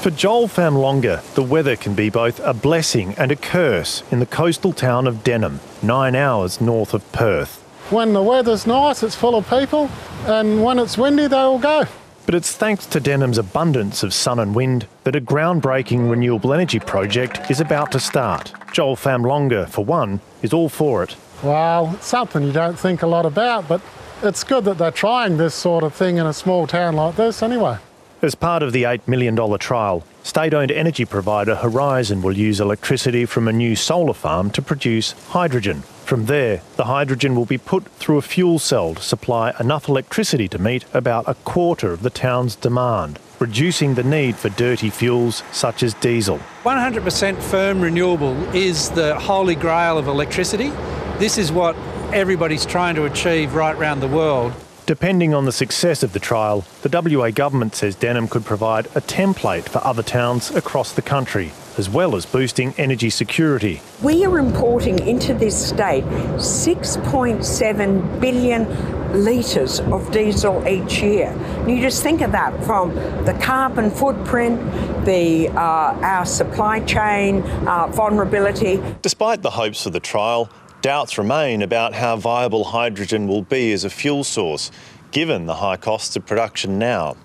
For Joel Famlonga, the weather can be both a blessing and a curse in the coastal town of Denham, nine hours north of Perth. When the weather's nice, it's full of people, and when it's windy, they all go. But it's thanks to Denham's abundance of sun and wind that a groundbreaking renewable energy project is about to start. Joel Famlonga, for one, is all for it. Well, it's something you don't think a lot about, but it's good that they're trying this sort of thing in a small town like this anyway. As part of the $8 million trial, state owned energy provider Horizon will use electricity from a new solar farm to produce hydrogen. From there, the hydrogen will be put through a fuel cell to supply enough electricity to meet about a quarter of the town's demand, reducing the need for dirty fuels such as diesel. 100% firm renewable is the holy grail of electricity. This is what everybody's trying to achieve right around the world. Depending on the success of the trial, the WA government says Denham could provide a template for other towns across the country, as well as boosting energy security. We are importing into this state 6.7 billion litres of diesel each year. And you just think of that from the carbon footprint, the uh, our supply chain uh, vulnerability. Despite the hopes of the trial, Doubts remain about how viable hydrogen will be as a fuel source, given the high costs of production now.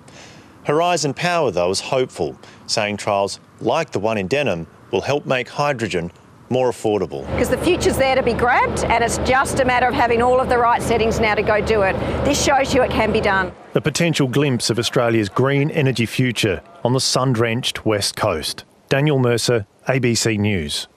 Horizon Power, though, is hopeful, saying trials like the one in Denham will help make hydrogen more affordable. Because the future's there to be grabbed, and it's just a matter of having all of the right settings now to go do it. This shows you it can be done. A potential glimpse of Australia's green energy future on the sun drenched west coast. Daniel Mercer, ABC News.